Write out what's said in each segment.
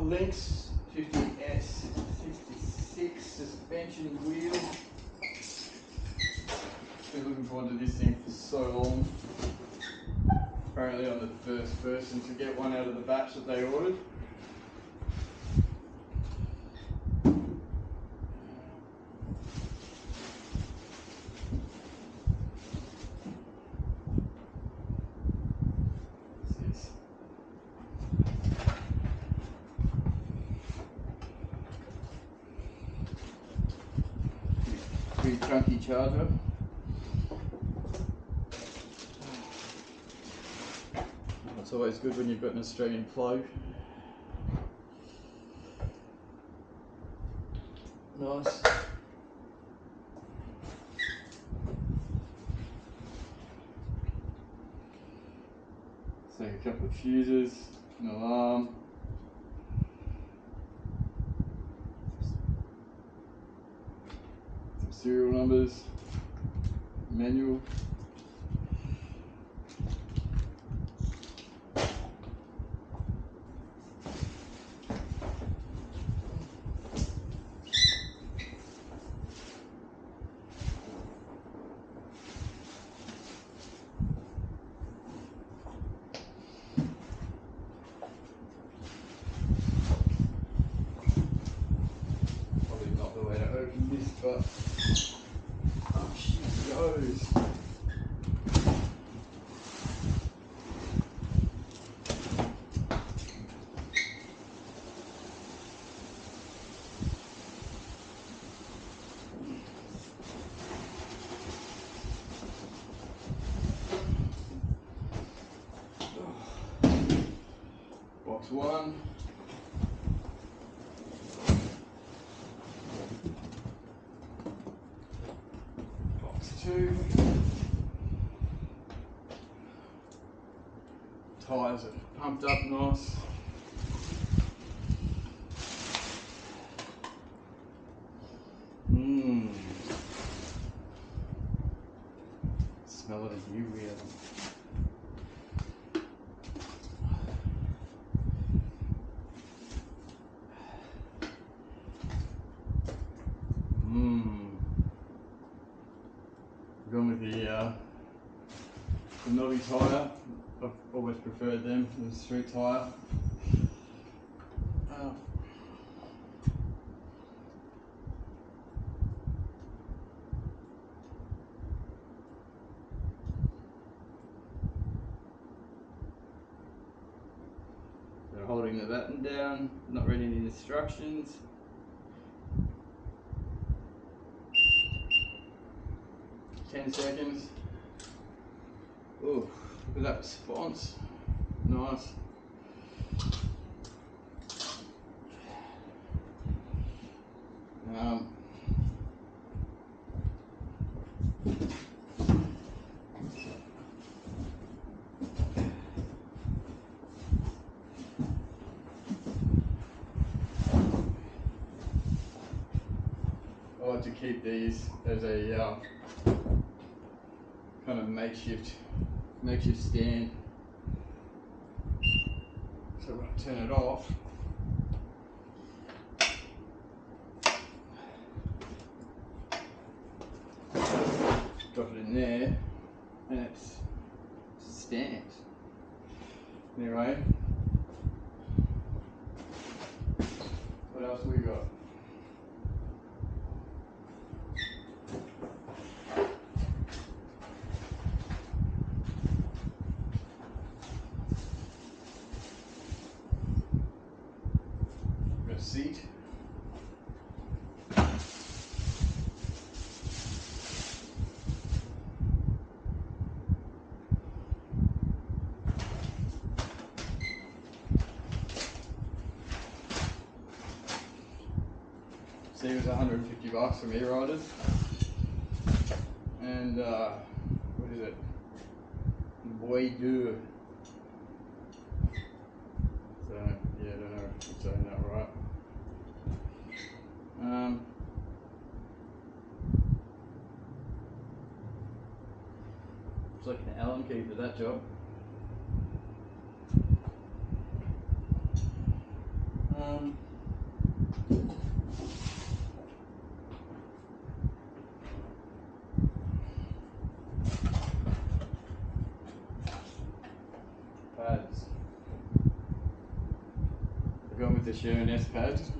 Lynx 50S 66 suspension wheel. Been looking forward to this thing for so long. Apparently I'm the first person to get one out of the batch that they ordered. What's this? Big charger. It's always good when you've got an Australian plug. Nice. So a couple of fuses, an alarm. Serial numbers, manual. Probably not the way to open this, but oh shit, it goes. Box one. Box two. Tires are pumped up nice. The uh, the knobby tyre. I've always preferred them, the street tyre. Uh, they're holding the button down, not reading the instructions. Ten seconds. Oh, look at that response. Nice. Um, I like to keep these as a uh, kind of makeshift makeshift stand. So when I turn it off, drop it in there, and it's stands. Anyway, what else we? Got a seat. It was 150 bucks from E-Riders. And, uh, what is it? Boy do. So, yeah, I don't know if I'm saying that right. Um, it's like an Allen key for that job. Um, pads. Going with the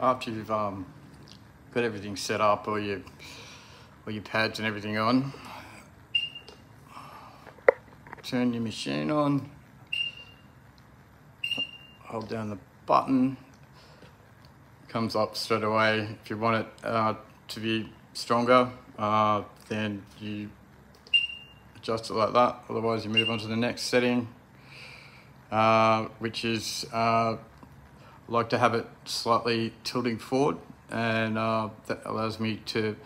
after you've um, got everything set up or your or your pads and everything on, turn your machine on, hold down the button, comes up straight away. If you want it uh, to be stronger, uh, then you adjust it like that. Otherwise you move on to the next setting, uh, which is uh, like to have it slightly tilting forward and uh, that allows me to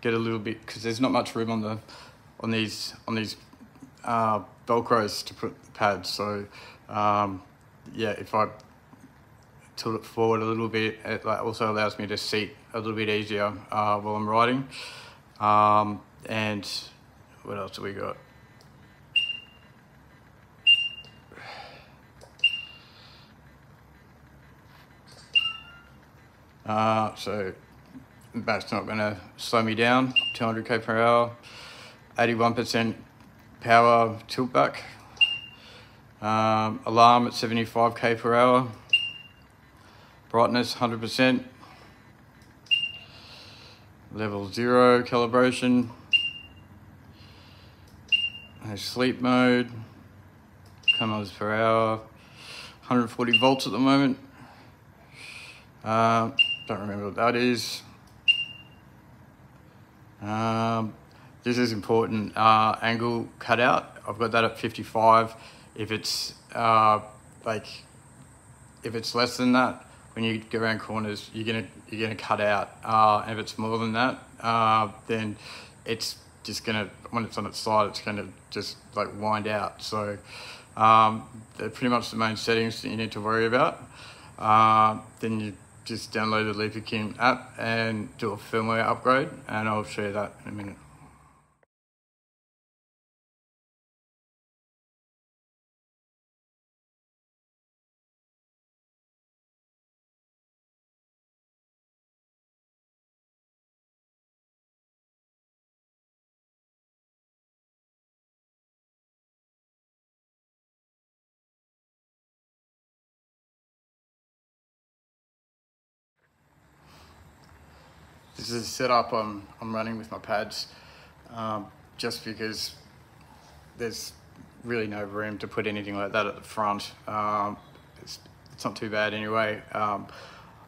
get a little bit because there's not much room on the on these on these uh, velcros to put the pads. So um, yeah if I tilt it forward a little bit it also allows me to seat a little bit easier uh, while I'm riding. Um, and what else do we got Uh, so that's not going to slow me down. 200k per hour, 81% power tilt back. Um, alarm at 75k per hour. Brightness 100%. Level zero calibration. Sleep mode. Kilometers per hour. 140 volts at the moment. Uh, don't remember what that is. Um, this is important. Uh, angle cutout, I've got that at 55. If it's uh, like, if it's less than that, when you go around corners, you're gonna you're gonna cut out. Uh, if it's more than that, uh, then it's just gonna when it's on its side, it's gonna just like wind out. So um, they're pretty much the main settings that you need to worry about. Uh, then you just download the Leaperkim app and do a firmware upgrade, and I'll show you that in a minute. This is a setup I'm, I'm running with my pads um, just because there's really no room to put anything like that at the front. Um, it's, it's not too bad anyway. Um,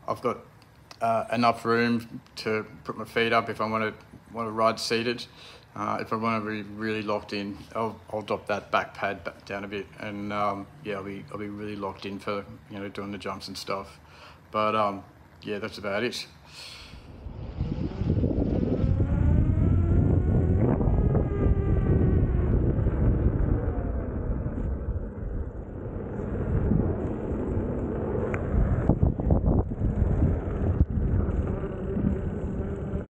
I've got uh, enough room to put my feet up if I want to want to ride seated. Uh, if I want to be really locked in, I'll, I'll drop that back pad down a bit, and um, yeah, I'll be I'll be really locked in for you know doing the jumps and stuff. But um, yeah, that's about it.